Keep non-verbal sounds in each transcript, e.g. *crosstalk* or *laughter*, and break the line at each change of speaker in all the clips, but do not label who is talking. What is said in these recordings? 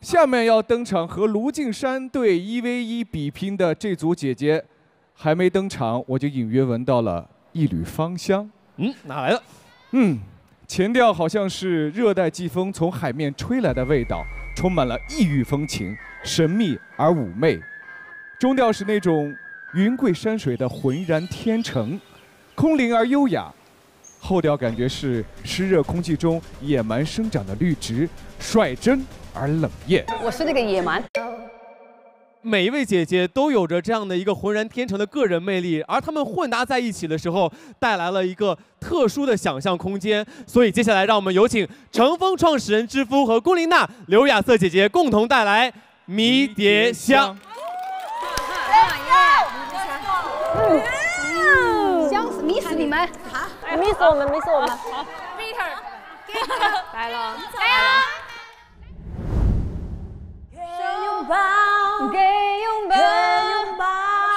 下面要登场和卢靖姗对一 v 一比拼的这组姐姐，还没登场，我就隐约闻到了一缕芳香。
嗯，哪来的？
嗯，前调好像是热带季风从海面吹来的味道，充满了异域风情，神秘而妩媚。中调是那种云贵山水的浑然天成，空灵而优雅。后调感觉是湿热空气中野蛮生长的绿植，率真而冷艳。
我是那个野蛮。
每一位姐姐都有着这样的一个浑然天成的个人魅力，而她们混搭在一起的时候，带来了一个特殊的想象空间。所以接下来，让我们有请乘风创始人之夫和龚琳娜、刘亚瑟姐姐共同带来《迷迭香》。
香死迷死你们！
迷死我们，，miss 我们
！Peter，
来了，
来啊！
给拥抱，给拥抱，给拥抱，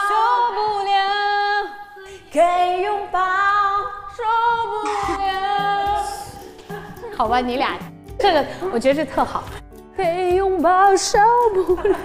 受不了，给拥抱，受不了。
好吧，你俩这个我觉得这特好。
给拥抱，受不了。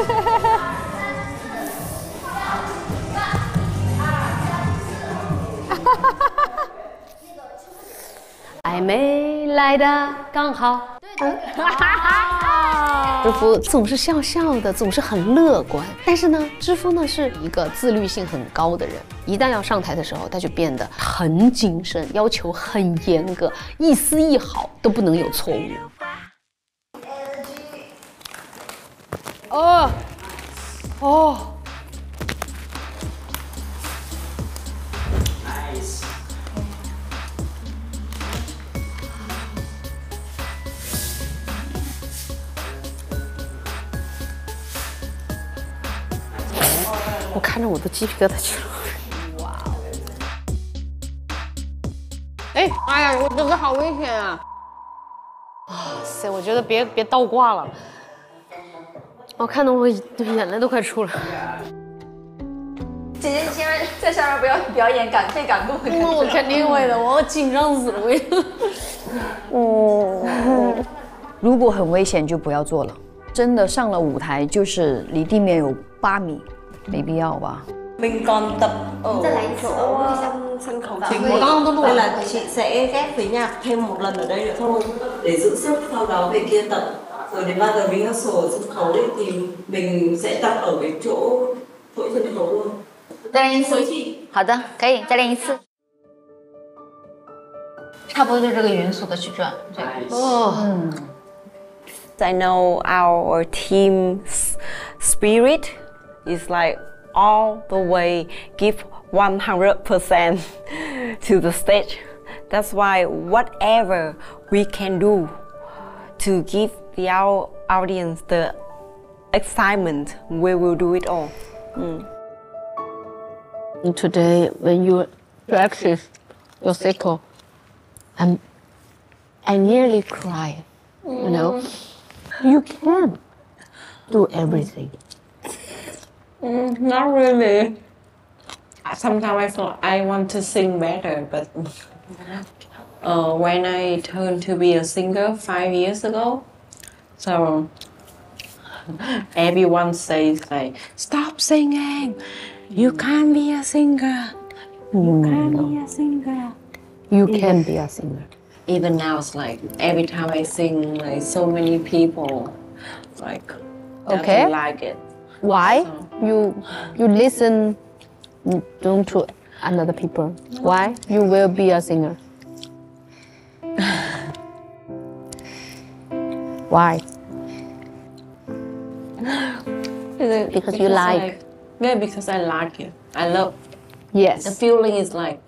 *laughs*
暧昧来的刚好。*laughs* 知夫总是笑笑的，总是很乐观。但是呢，知夫呢是一个自律性很高的人，一旦要上台的时候，他就变得很谨慎，要求很严格，一丝一毫都不能有错误。哦，哦。我看着我都鸡皮疙瘩起了。哇哦！哎，哎呀，我这个好危险啊！哇塞，我觉得别别倒挂了。我看得我眼泪都快出来了。
姐姐，你千万在下面不要表演感费感动的。
那我肯定会的，我紧张死了，
我。嗯，如果很危险就不要做了。真的上了舞台就是离地面有八米。没必要吧。
Mình còn tập ở chỗ sân khấu chính nên là chị sẽ ghép với nhạc thêm một lần ở đây nữa thôi để giữ sức sau đó về kia tập rồi đến bao giờ mình rehearsal ở sân khấu ấy, thì mình sẽ tập ở cái chỗ chỗ sân khấu luôn
再练一次，好的，可以再练一次。差不多就这个匀速的去转，这个。哦。嗯。
I know our team's spirit is like all the way give 100% to the stage. That's why whatever we can do to give the our audience the excitement, we will do it all. Mm.
Today, when you practice your cycle, I'm, I nearly cry. Mm. You know, you can do everything.
Mm, not really. Sometimes I thought I want to sing better, but uh, when I turned to be a singer five years ago, so *laughs* everyone says like, "Stop singing! You mm. can't be a singer. You can't be mm. a singer.
You can be a singer."
Even now, it's like every time I sing, like so many people, like, okay, like it.
Why? You you listen don't to another people. Why? You will be a singer. *laughs* Why?
it?
Because, you like.
like. Yeah, because I like it. I love.
Yes.
The feeling is like,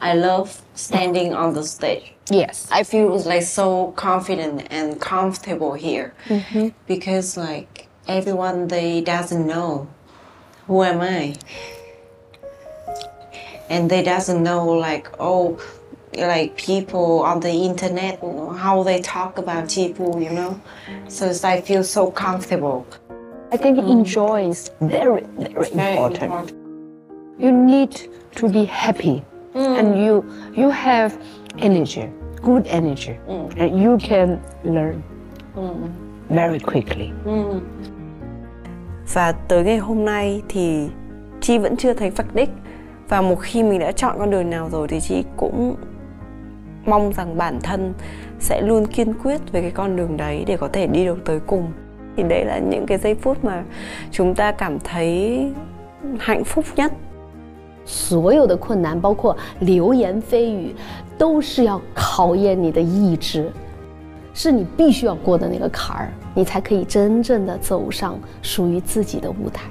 I love standing on the stage.
Yes.
I feel like so confident and comfortable here mm-hmm. because like everyone they doesn't know who am I, and they doesn't know like oh like people on the internet how they talk about people you know so i feel so comfortable
I think mm-hmm. enjoy is very, very important. You need to be happy mm. and you you have energy, good energy, mm. and you can learn mm. very quickly.
Và tới ngày hôm nay thì Chi vẫn chưa thấy vạch đích. Và một khi mình đã chọn con đường nào rồi thì Chi cũng mong rằng bản thân sẽ luôn kiên quyết về cái con đường đấy để có thể đi được tới cùng thì đấy là những cái giây phút mà chúng ta cảm thấy hạnh phúc nhất
所有的困难，包括流言蜚语，都是要考验你的意志，是你必须要过的那个坎儿，你才可以真正的走上属于自己的舞台。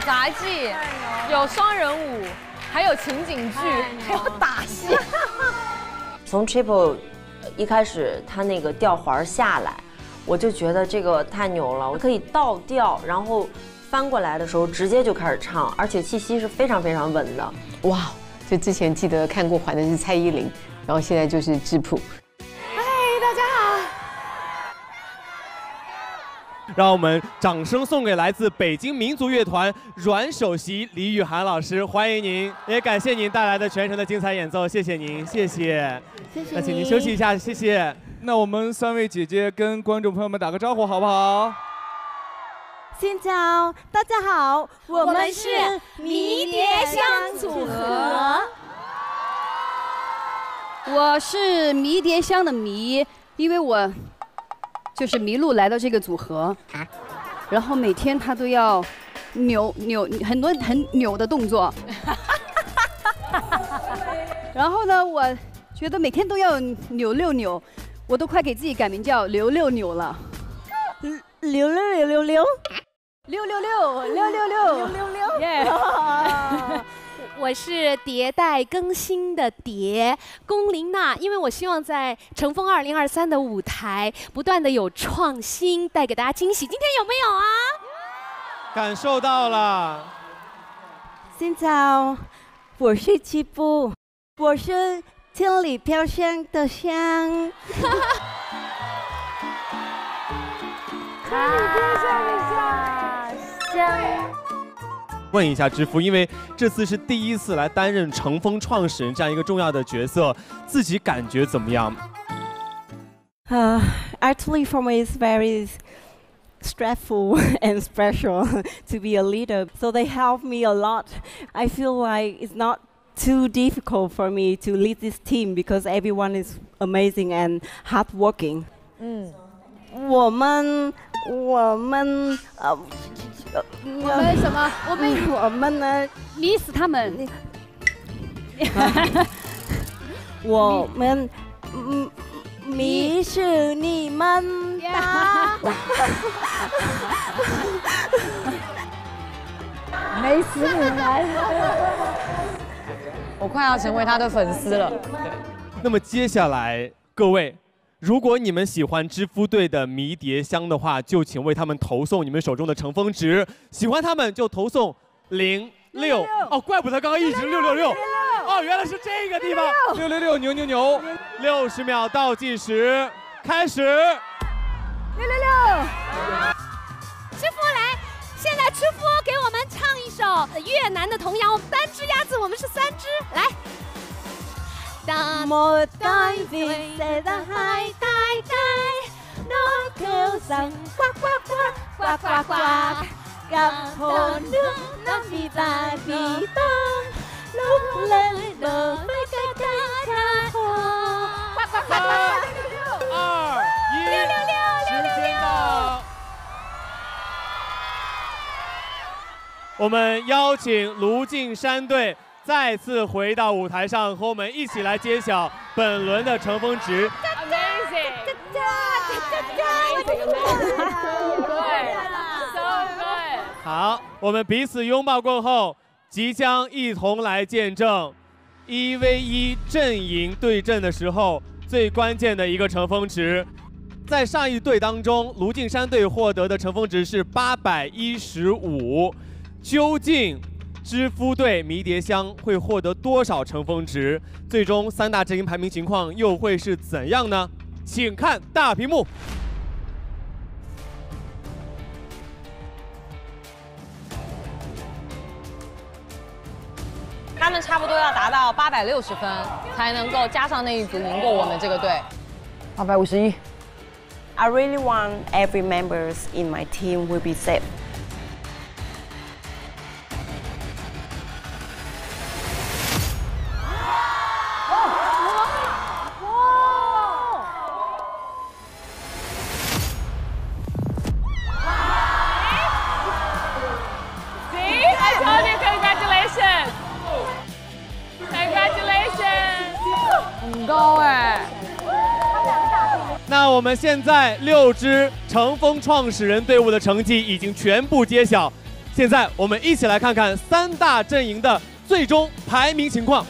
杂技，有双人舞，还有情景剧，还有打戏。*laughs*
从 Triple 一开始，他那个吊环下来，我就觉得这个太牛了，我可以倒吊，然后翻过来的时候直接就开始唱，而且气息是非常非常稳的。
哇，就之前记得看过环的是蔡依林，然后现在就是质朴。
让我们掌声送给来自北京民族乐团阮首席李雨涵老师，欢迎您，也感谢您带来的全程的精彩演奏，谢谢您，谢谢。
谢谢
那请您休息一下，谢谢。
那我们三位姐姐跟观众朋友们打个招呼好不好？
新早，大家好，我
们是迷迭香组合。
我是迷迭香的迷，因为我就是迷路来到这个组合，然后每天他都要扭扭很多很扭的动作，*laughs* 然后呢，我觉得每天都要扭六扭，我都快给自己改名叫刘六扭了，
溜溜溜溜溜，
六六六六六六。
六六，
耶！*laughs*
我是迭代更新的迭龚琳娜，因为我希望在乘风二零二三的舞台不断的有创新，带给大家惊喜。今天有没有啊？
感受到了。
新早，我是七步，我是千里飘香的香。*laughs*
问一下知夫，因为这次是第一次来担任乘风创始人这样一个重要的角色，自己感觉怎么样？
Uh, actually, for me, it's very stressful *laughs* and special *laughs* to be a leader. So they help me a lot. I feel like it's not too difficult for me to lead this team because everyone is amazing and hardworking.
嗯，
我们我们呃 呃
我们什么？我们
我们呢？
迷死他们！*laughs*
我们嗯迷死你们的。
美 *laughs* 死你们！我快要成为他的粉丝了。
那么接下来，各位，如果你们喜欢知夫队的迷迭香的话，就请为他们投送你们手中的乘风值。喜欢他们就投送零六哦，怪不得刚刚一直六六六，哦，原来是这个地方。
六六六牛牛牛，
六十秒倒计时开始。
六六六！
知夫来，现在知夫给我们唱一首越南的童谣，我们单只鸭子，我们是三只，来。当
Một con vịt sẽ ra hai tai tai Nó kêu rằng quack quack quack quack quack quack Gặp hồ nước nó vì ta vì tôm Lúc lên bờ với cái cá ra hồ Quack quack quack quack
二一，时间到。我们邀请卢靖山队 再次回到舞台上，和我们一起来揭晓本轮的乘风值。
Amazing!
好，我们彼此拥抱过后，即将一同来见证一 v 一阵营对阵的时候最关键的一个乘风值。在上一队当中，卢靖姗队获得的乘风值是八百一十五，究竟知夫队迷迭香会获得多少乘风值？最终三大阵营排名情况又会是怎样呢？请看大屏幕。
他们差不多要达到八百六十分，才能够加上那一组赢过我们这个队。
八百五十一。
I really want every members in my team will be safe.
我们现在六支乘风创始人队伍的成绩已经全部揭晓，现在我们一起来看看三大阵营的最终排名情况。